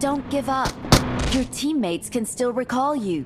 Don't give up. Your teammates can still recall you.